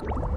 you